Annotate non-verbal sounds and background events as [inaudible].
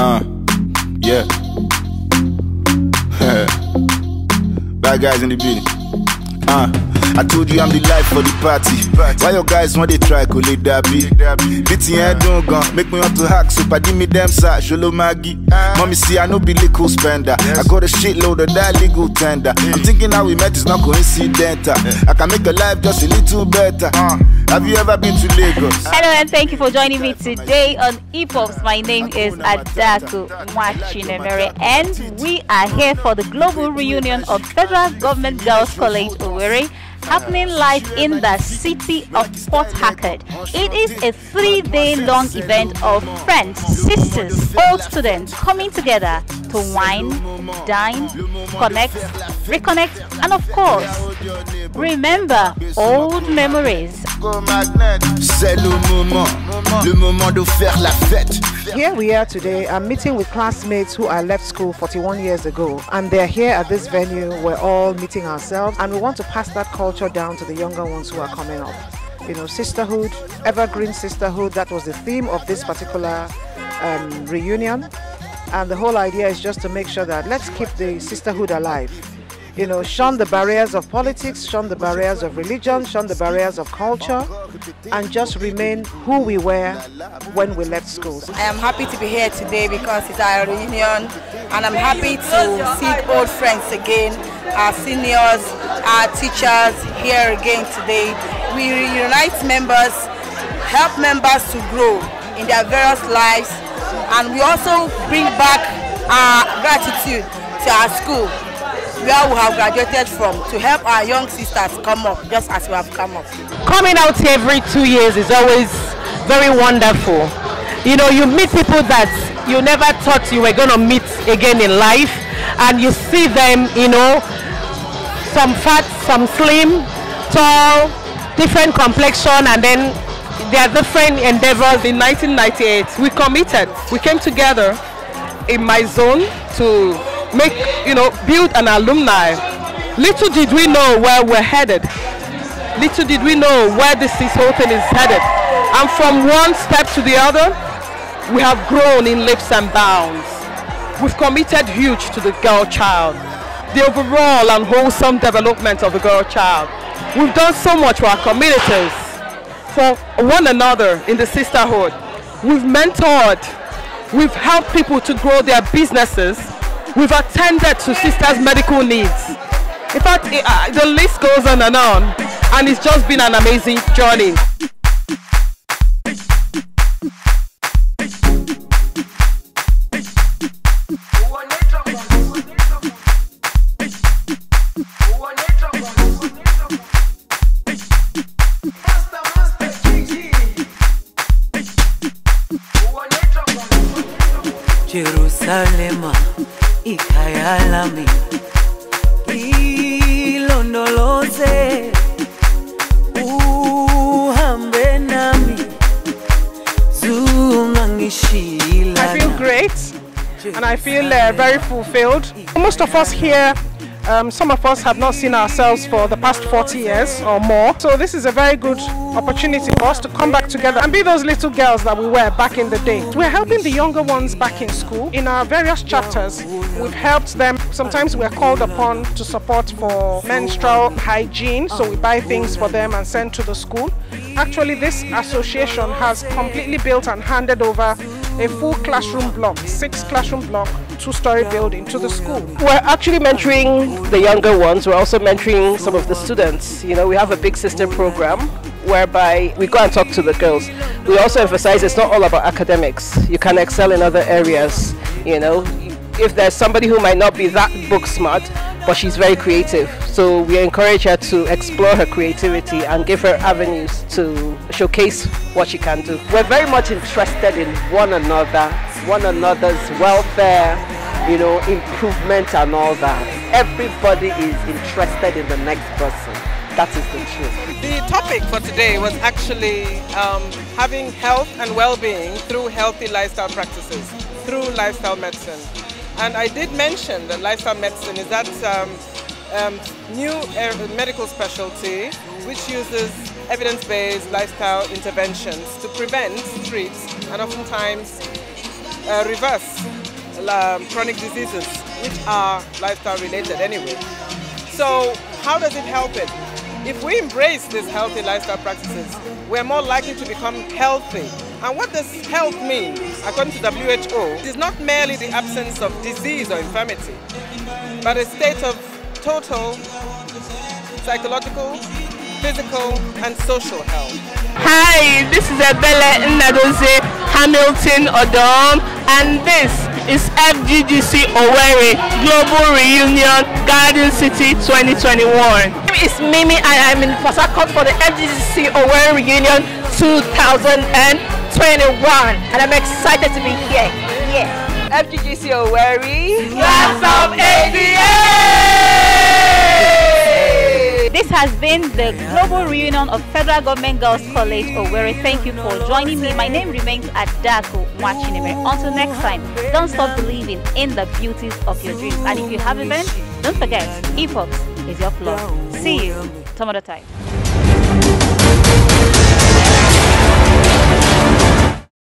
Uh, yeah. [laughs] Bad guys in the building. Uh, I told you I'm the life for the party. Why your guys want they try to let that be? Beating head don't gun, make me want to hack. So padi me them side, sholo maggie. Mommy see I no be liquor spender. I got a shitload of that legal tender. I'm thinking how we met is not coincidental. I can make your life just a little better. Have you ever been to Lagos? Hello and thank you for joining me today on EPOPs. My name is Adaku Nwachinemere and we are here for the global reunion of Federal Government Girls College Owerri happening live in the city of Port Harcourt. It is a three-day long event of friends, sisters, old students coming together to wine, dine, connect, reconnect, and of course, remember old memories. C'est le moment, le moment de faire la fête. Here we are today. I'm meeting with classmates who I left school 41 years ago, and they're here at this venue. We're all meeting ourselves, and we want to pass that culture down to the younger ones who are coming up. You know, sisterhood, evergreen sisterhood, that was the theme of this particular um, reunion. And the whole idea is just to make sure that let's keep the sisterhood alive you know, shun the barriers of politics, shun the barriers of religion, shun the barriers of culture, and just remain who we were when we left schools. I am happy to be here today because it's our reunion, and I'm happy to see old friends again, our seniors, our teachers here again today. We reunite members, help members to grow in their various lives, and we also bring back our gratitude to our school where we have graduated from to help our young sisters come up just as we have come up. Coming out every two years is always very wonderful. You know, you meet people that you never thought you were going to meet again in life and you see them, you know, some fat, some slim, tall, different complexion and then there are different endeavors. In 1998, we committed, we came together in my zone to make, you know, build an alumni. Little did we know where we're headed. Little did we know where this, this whole thing is headed. And from one step to the other, we have grown in leaps and bounds. We've committed huge to the girl child, the overall and wholesome development of the girl child. We've done so much for our communities, for one another in the sisterhood. We've mentored, we've helped people to grow their businesses, We've attended to sisters' medical needs. In fact, it, uh, the list goes on and on, and it's just been an amazing journey. Jerusalem ikhaya lami ilondoloze. Uhambe nami. Zungangishila I feel great and I feel uh, very fulfilled. Most of us here um, some of us have not seen ourselves for the past 40 years or more. So this is a very good opportunity for us to come back together and be those little girls that we were back in the day. We're helping the younger ones back in school. In our various chapters, we've helped them. Sometimes we're called upon to support for menstrual hygiene. So we buy things for them and send to the school. Actually, this association has completely built and handed over a full classroom block, six classroom block, two-story building to the school. We're actually mentoring the younger ones. We're also mentoring some of the students. You know, we have a big sister program whereby we go and talk to the girls. We also emphasize it's not all about academics. You can excel in other areas. You know, if there's somebody who might not be that book smart, but she's very creative. So we encourage her to explore her creativity and give her avenues to showcase what she can do. We're very much interested in one another, one another's welfare, you know, improvement and all that. Everybody is interested in the next person. That is the truth. The topic for today was actually um, having health and well-being through healthy lifestyle practices, through lifestyle medicine. And I did mention that lifestyle medicine is that um, um, new medical specialty which uses evidence-based lifestyle interventions to prevent, treat, and oftentimes uh, reverse um, chronic diseases, which are lifestyle related anyway. So, how does it help it? If we embrace these healthy lifestyle practices, we're more likely to become healthy. And what does health mean? According to WHO, it is not merely the absence of disease or infirmity, but a state of total psychological, physical, and social health. Hi, this is Ebele Nnadozie Hamilton Odom, and this is FGGC Owerri Global Reunion Garden City 2021. My name is Mimi and I'm in Port Harcourt for the FGGC Owerri Reunion 2021 and I'm excited to be here. Yeah. FGGC Owerri. Class of 88! Has been the global reunion of Federal Government Girls College Owerri. Thank you for joining me. My name remains Adaku Mwachineme. Until next time, don't stop believing in the beauties of your dreams. And if you have events, don't forget, hop is your flow. See you other time.